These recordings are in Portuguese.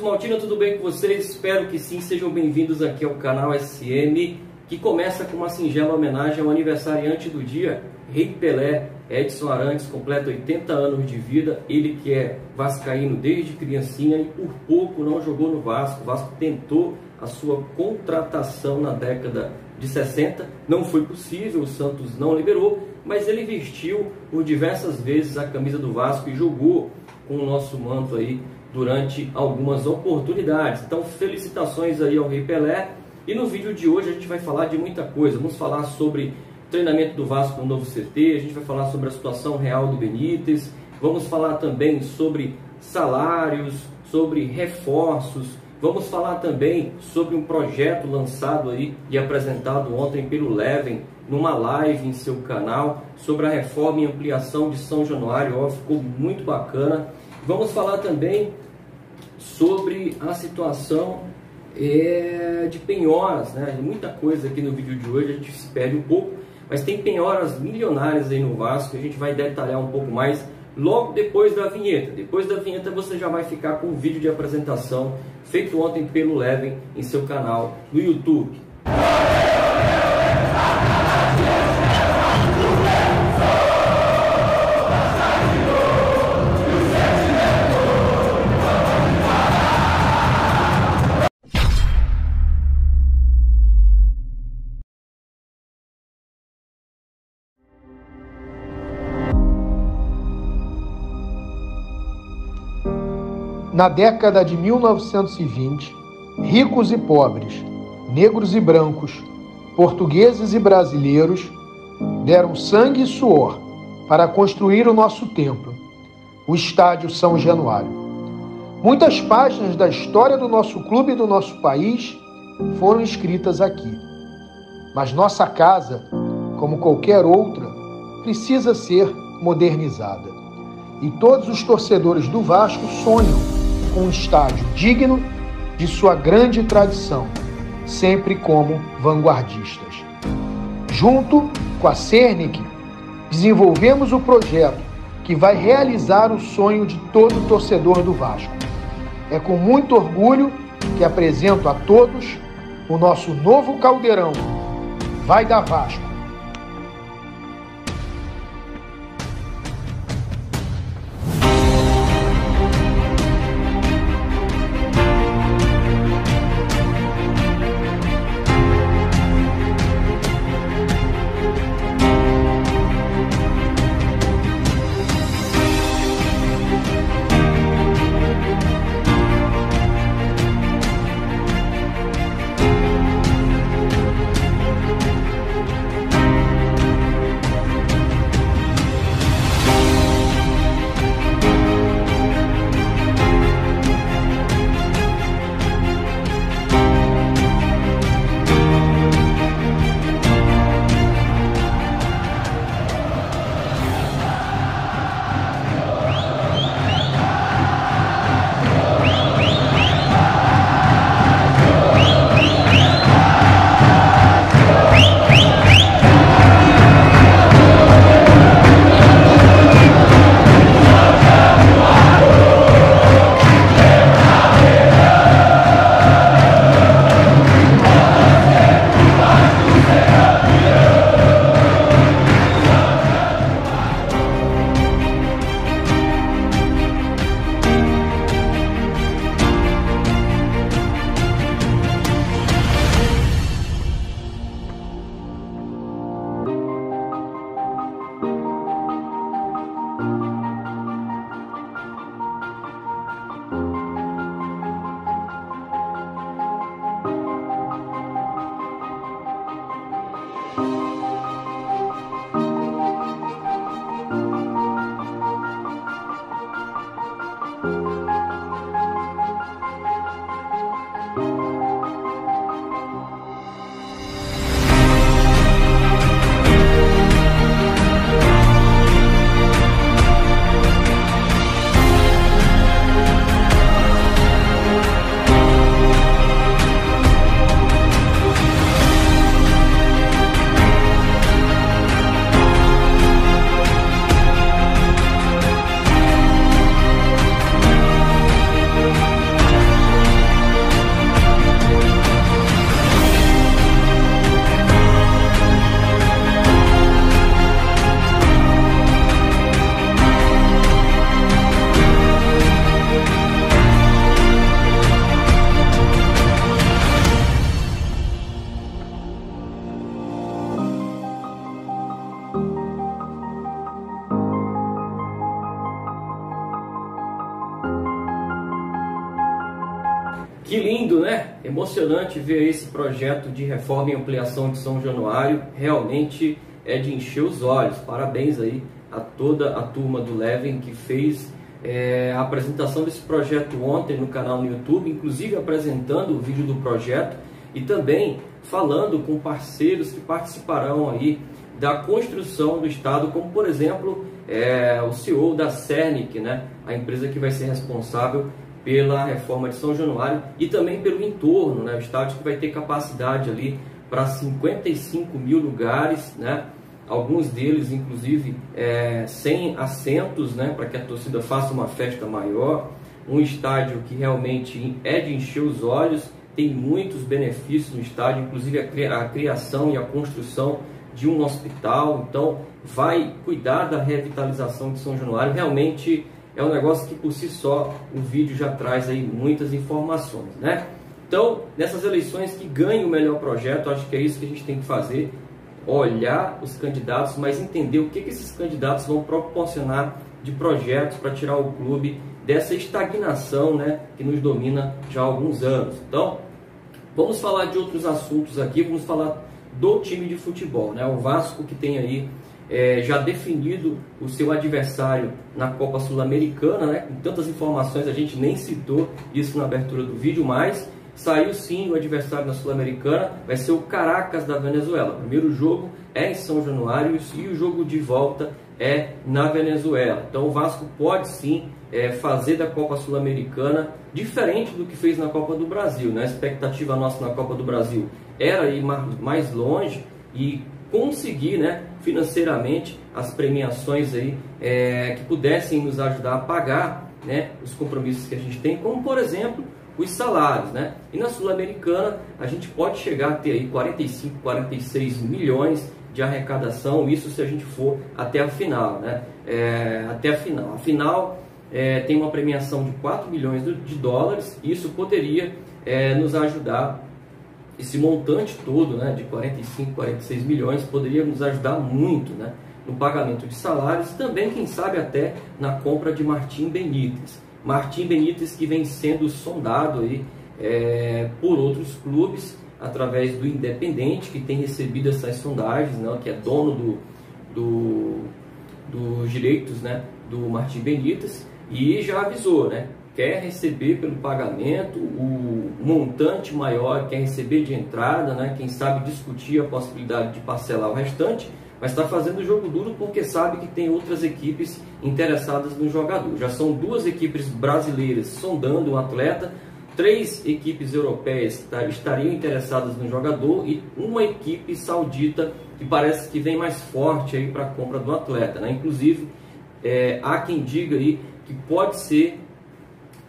Cruz Maltina, tudo bem com vocês? Espero que sim, sejam bem-vindos aqui ao canal SM, que começa com uma singela homenagem ao aniversariante do dia, Rei Pelé, Edson Arantes, completa 80 anos de vida, ele que é vascaíno desde criancinha e por pouco não jogou no Vasco, o Vasco tentou a sua contratação na década de 60, não foi possível, o Santos não liberou, mas ele vestiu por diversas vezes a camisa do Vasco e jogou com o nosso manto aí durante algumas oportunidades. Então, felicitações aí ao Rei Pelé. E no vídeo de hoje a gente vai falar de muita coisa. Vamos falar sobre treinamento do Vasco no novo CT, a gente vai falar sobre a situação real do Benítez, vamos falar também sobre salários, sobre reforços, vamos falar também sobre um projeto lançado aí e apresentado ontem pelo Leven numa live em seu canal sobre a reforma e ampliação de São Januário, ó, ficou muito bacana. Vamos falar também sobre a situação é, de penhoras, né? Muita coisa aqui no vídeo de hoje, a gente se perde um pouco, mas tem penhoras milionárias aí no Vasco, a gente vai detalhar um pouco mais logo depois da vinheta. Depois da vinheta você já vai ficar com o vídeo de apresentação feito ontem pelo Leven em seu canal no YouTube. Na década de 1920, ricos e pobres, negros e brancos, portugueses e brasileiros deram sangue e suor para construir o nosso templo, o Estádio São Januário. Muitas páginas da história do nosso clube e do nosso país foram escritas aqui. Mas nossa casa, como qualquer outra, precisa ser modernizada. E todos os torcedores do Vasco sonham com um estádio digno de sua grande tradição, sempre como vanguardistas. Junto com a Cernic, desenvolvemos o projeto que vai realizar o sonho de todo torcedor do Vasco. É com muito orgulho que apresento a todos o nosso novo caldeirão. Vai dar Vasco! Emocionante ver esse projeto de reforma e ampliação de São Januário. Realmente é de encher os olhos. Parabéns aí a toda a turma do Leven que fez é, a apresentação desse projeto ontem no canal no YouTube, inclusive apresentando o vídeo do projeto e também falando com parceiros que participarão aí da construção do Estado, como por exemplo é, o CEO da Cernic, né, a empresa que vai ser responsável pela reforma de São Januário e também pelo entorno, né, o estádio que vai ter capacidade ali para 55 mil lugares, né, alguns deles inclusive é, sem assentos, né, para que a torcida faça uma festa maior, um estádio que realmente é de encher os olhos, tem muitos benefícios no estádio, inclusive a criação e a construção de um hospital, então vai cuidar da revitalização de São Januário. Realmente é um negócio que por si só o vídeo já traz aí muitas informações, né? Então, nessas eleições que ganhe o melhor projeto, acho que é isso que a gente tem que fazer, olhar os candidatos, mas entender o que, que esses candidatos vão proporcionar de projetos para tirar o clube dessa estagnação, né, que nos domina já há alguns anos. Então, vamos falar de outros assuntos aqui, vamos falar do time de futebol, né? O Vasco que tem aí é, já definido o seu adversário na Copa Sul-Americana, né? Com tantas informações a gente nem citou isso na abertura do vídeo, mas saiu sim o adversário na Sul-Americana, vai ser o Caracas da Venezuela. O primeiro jogo é em São Januário e o jogo de volta é na Venezuela. Então o Vasco pode sim é, fazer da Copa Sul-Americana diferente do que fez na Copa do Brasil. Né? A expectativa nossa na Copa do Brasil era ir mais longe e conseguir né, financeiramente as premiações aí, é, que pudessem nos ajudar a pagar né, os compromissos que a gente tem, como por exemplo os salários. Né? E na Sul-Americana a gente pode chegar a ter aí 45, 46 milhões de arrecadação, isso se a gente for até a final. Né? É, até a final. A final é, tem uma premiação de 4 milhões de dólares, isso poderia é, nos ajudar, esse montante todo né, de 45, 46 milhões, poderia nos ajudar muito né, no pagamento de salários, também, quem sabe, até na compra de Martim Benítez. Martim Benítez que vem sendo sondado aí, é, por outros clubes através do Independente, que tem recebido essas sondagens, né, que é dono do, do, dos direitos né, do Martim Benítez, e já avisou, né? Quer receber pelo pagamento o montante maior, quer receber de entrada, né? Quem sabe discutir a possibilidade de parcelar o restante, mas está fazendo jogo duro porque sabe que tem outras equipes interessadas no jogador. Já são duas equipes brasileiras sondando o atleta, três equipes europeias estariam interessadas no jogador e uma equipe saudita que parece que vem mais forte aí para a compra do atleta, né? Inclusive é, há quem diga aí que pode ser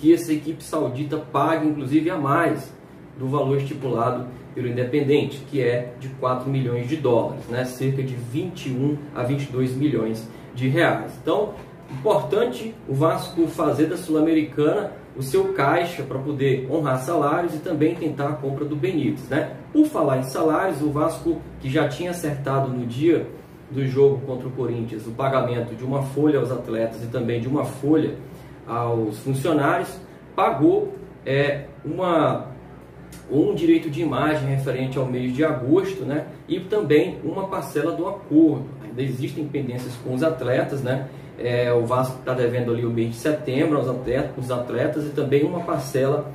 que essa equipe saudita pague inclusive a mais do valor estipulado pelo Independente, que é de 4 milhões de dólares, né? cerca de 21 a 22 milhões de reais. Então, importante o Vasco fazer da Sul-Americana o seu caixa para poder honrar salários e também tentar a compra do Benítez. Né? Por falar em salários, o Vasco, que já tinha acertado no dia do jogo contra o Corinthians o pagamento de uma folha aos atletas e também de uma folha aos funcionários, pagou é, uma, um direito de imagem referente ao mês de agosto né, e também uma parcela do acordo. Ainda existem pendências com os atletas, né? É, o Vasco está devendo ali o mês de setembro aos atletas, os atletas e também uma parcela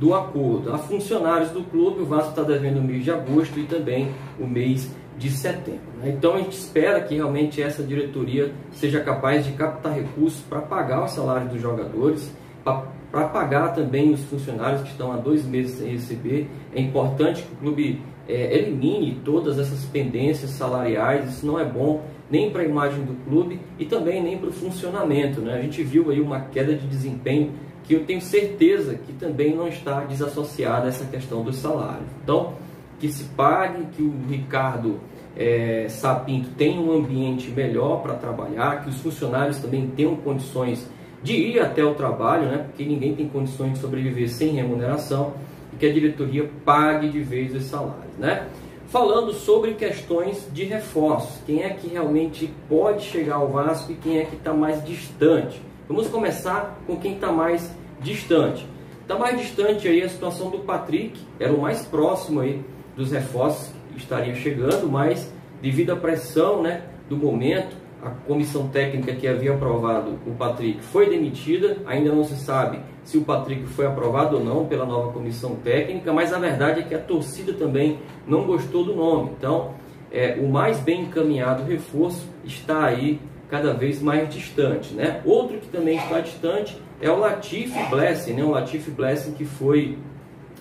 do acordo. A funcionários do clube, o Vasco está devendo o mês de agosto e também o mês de setembro. Né? Então a gente espera que realmente essa diretoria seja capaz de captar recursos para pagar o salário dos jogadores, para pagar também os funcionários que estão há dois meses sem receber. É importante que o clube é, elimine todas essas pendências salariais, isso não é bom nem para a imagem do clube e também nem para o funcionamento. Né? A gente viu aí uma queda de desempenho que eu tenho certeza que também não está desassociada a essa questão dos salários. Então, que se pague, que o Ricardo é, Sapinto tenha um ambiente melhor para trabalhar, que os funcionários também tenham condições de ir até o trabalho, né, porque ninguém tem condições de sobreviver sem remuneração, e que a diretoria pague de vez os salários. Né? Falando sobre questões de reforços, quem é que realmente pode chegar ao Vasco e quem é que está mais distante. Vamos começar com quem está mais distante. Está mais distante aí a situação do Patrick, era o mais próximo aí dos reforços estariam chegando, mas devido à pressão né, do momento, a comissão técnica que havia aprovado o Patrick foi demitida, ainda não se sabe se o Patrick foi aprovado ou não pela nova comissão técnica, mas a verdade é que a torcida também não gostou do nome. Então, é, o mais bem encaminhado reforço está aí cada vez mais distante. Né? Outro que também está distante é o Latif Blessing, né? o Latif Blessing que foi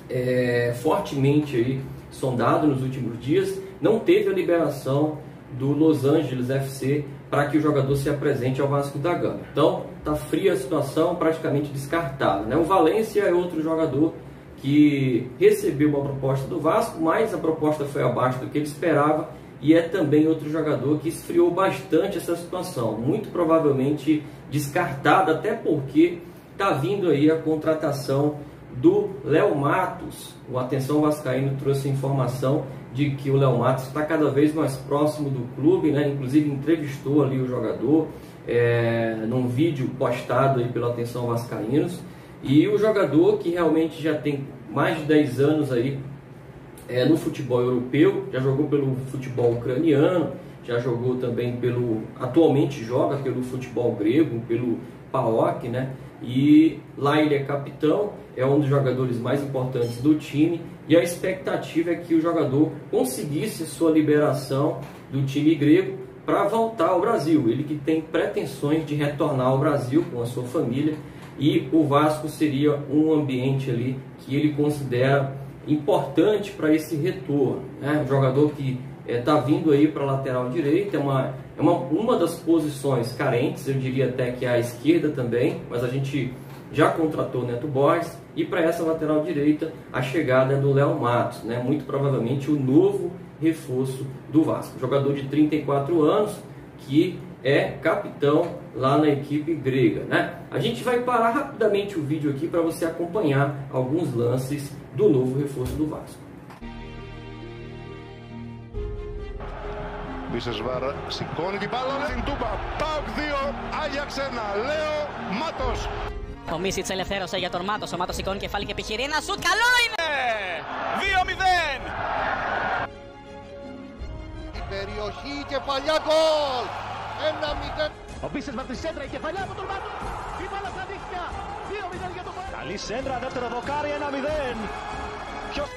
é, fortemente aí sondado nos últimos dias, não teve a liberação do Los Angeles FC para que o jogador se apresente ao Vasco da Gama. Então, está fria a situação, praticamente descartada. Né? O Valência é outro jogador que recebeu uma proposta do Vasco, mas a proposta foi abaixo do que ele esperava e é também outro jogador que esfriou bastante essa situação, muito provavelmente descartado, até porque está vindo aí a contratação do Léo Matos. O Atenção Vascaíno trouxe informação de que o Léo Matos está cada vez mais próximo do clube, né? inclusive entrevistou ali o jogador é, num vídeo postado aí pelo Atenção Vascaínos. E o jogador que realmente já tem mais de 10 anos aí é, no futebol europeu, já jogou pelo futebol ucraniano, já jogou também pelo. atualmente joga pelo futebol grego, pelo PAOK, né? E lá ele é capitão, é um dos jogadores mais importantes do time e a expectativa é que o jogador conseguisse sua liberação do time grego para voltar ao Brasil. Ele que tem pretensões de retornar ao Brasil com a sua família e o Vasco seria um ambiente ali que ele considera importante para esse retorno. Né? Um jogador que está é, vindo aí para a lateral direita, é, uma, é uma, uma das posições carentes, eu diria até que a esquerda também, mas a gente já contratou Neto Borges e para essa lateral direita a chegada é do Léo Matos, né? muito provavelmente o novo reforço do Vasco. Jogador de 34 anos que é capitão lá na equipe grega. Né? A gente vai parar rapidamente o vídeo aqui para você acompanhar alguns lances do novo reforço do Vasco. Bisesvar σηκώνει την μπάλα στην Τούμπα. Πάοκ 2, Άγιαξ 1, Λέο Μάτος. Ο Μίσιτς ελευθέρωσε για τον Μάτος. Ο Μάτος σηκώνει κεφάλι και επιχειρεί ένα σουτ. Καλό είναι! 2-0! Η περιοχή, κεφαλιά γκολ! 1-0. Ο Μπίσεσβαρ τη σέντρα, η κεφαλιά από τον Μάτος. Η μπάλα στα δίχτυα. 2-0 για τον Μάτος. Καλή σέντρα, δεύτερο δοκάρι, 1-0. Ποιος...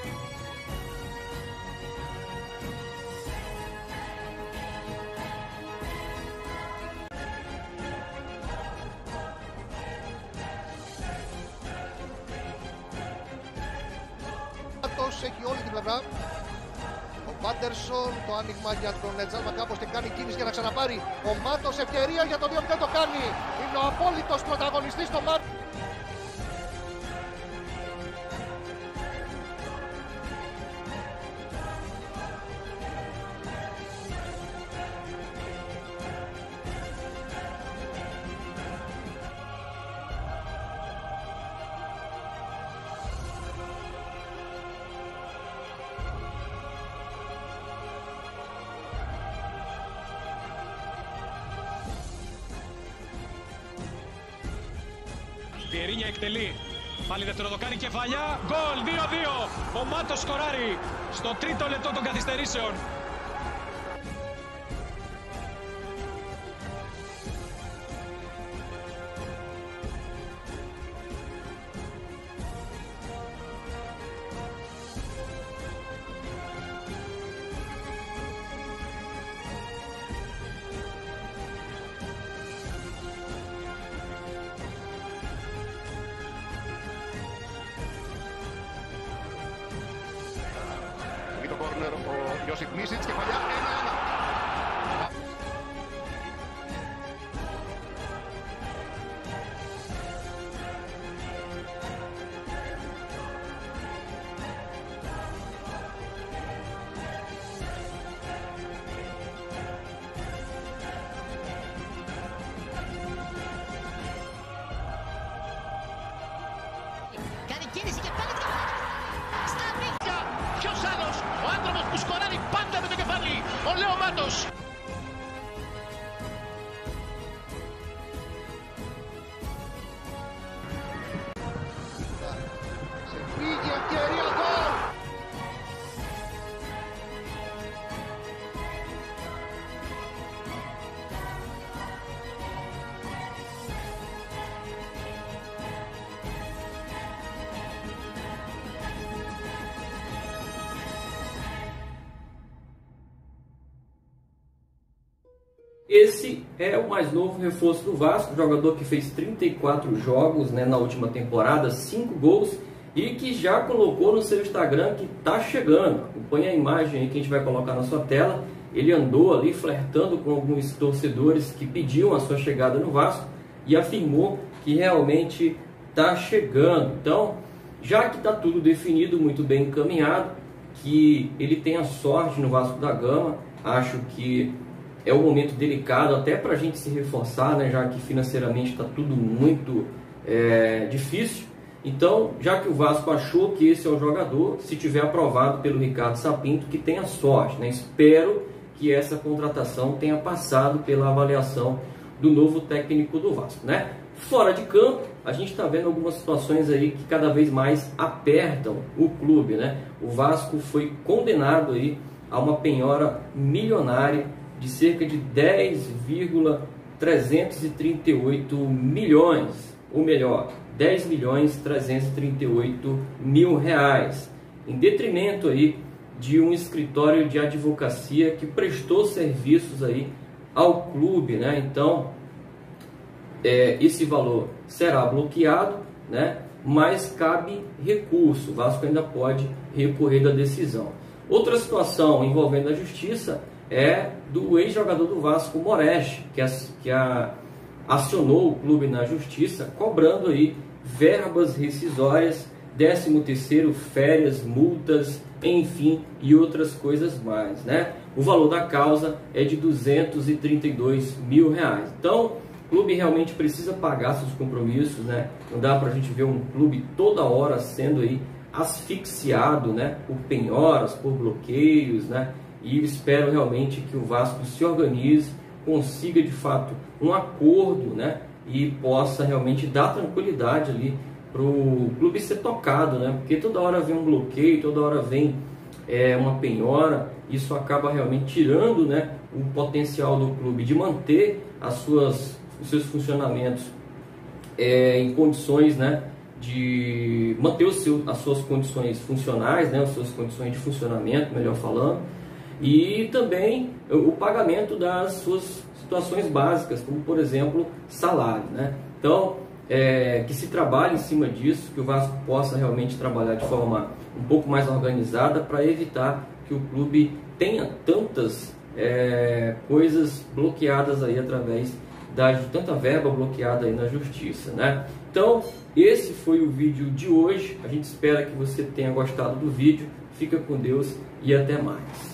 έχει όλη την πλευρά. Ο Βάντερσον, το άνοιγμα για τον Τζάλμα κάπως και κάνει κίνηση για να ξαναπάρει. Ο Μάτος ευκαιρία για το 2 το κάνει. Είναι ο απόλυτος πρωταγωνιστής στο Μάτο. Πιερίνια εκτελεί. Πάλι δευτεροδοκάρι κεφαλιά. Γκολ 2-2. Ο Μάτος σκοράρει στο τρίτο λεπτό των καθυστερήσεων. Josip Misic que falla. Ο Λεωμάτος. Esse é o mais novo reforço do Vasco, jogador que fez 34 jogos né, na última temporada, 5 gols e que já colocou no seu Instagram que está chegando. Acompanhe a imagem que a gente vai colocar na sua tela. Ele andou ali flertando com alguns torcedores que pediam a sua chegada no Vasco e afirmou que realmente está chegando. Então, já que está tudo definido, muito bem encaminhado, que ele tenha sorte no Vasco da Gama, acho que é um momento delicado até para a gente se reforçar, né, já que financeiramente está tudo muito é, difícil. Então, já que o Vasco achou que esse é o jogador, se tiver aprovado pelo Ricardo Sapinto, que tenha sorte. Né? Espero que essa contratação tenha passado pela avaliação do novo técnico do Vasco. Né? Fora de campo, a gente está vendo algumas situações aí que cada vez mais apertam o clube. Né? O Vasco foi condenado aí a uma penhora milionária de cerca de 10,338 milhões, ou melhor, 10 milhões 338 mil reais, em detrimento aí de um escritório de advocacia que prestou serviços aí ao clube, né? Então, é, esse valor será bloqueado, né? Mas cabe recurso. O Vasco ainda pode recorrer da decisão. Outra situação envolvendo a justiça é do ex-jogador do Vasco, Moresh, que, que a, acionou o clube na justiça, cobrando aí verbas rescisórias, 13 terceiro, férias, multas, enfim, e outras coisas mais, né? O valor da causa é de 232 mil reais. Então, o clube realmente precisa pagar seus compromissos, né? Não dá para a gente ver um clube toda hora sendo aí asfixiado, né? Por penhoras, por bloqueios, né? E espero realmente que o Vasco se organize, consiga de fato um acordo, né? e possa realmente dar tranquilidade ali para o clube ser tocado, né? Porque toda hora vem um bloqueio, toda hora vem é, uma penhora, isso acaba realmente tirando, né, o potencial do clube de manter as suas, os seus funcionamentos é, em condições, né, de manter seu, as suas condições funcionais, né, as suas condições de funcionamento, melhor falando, e também o pagamento das suas situações básicas, como por exemplo salário. Né? Então, é, que se trabalhe em cima disso, que o Vasco possa realmente trabalhar de forma um pouco mais organizada para evitar que o clube tenha tantas é, coisas bloqueadas aí através da tanta verba bloqueada aí na justiça, né? Então, esse foi o vídeo de hoje. A gente espera que você tenha gostado do vídeo. Fica com Deus e até mais.